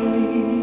light.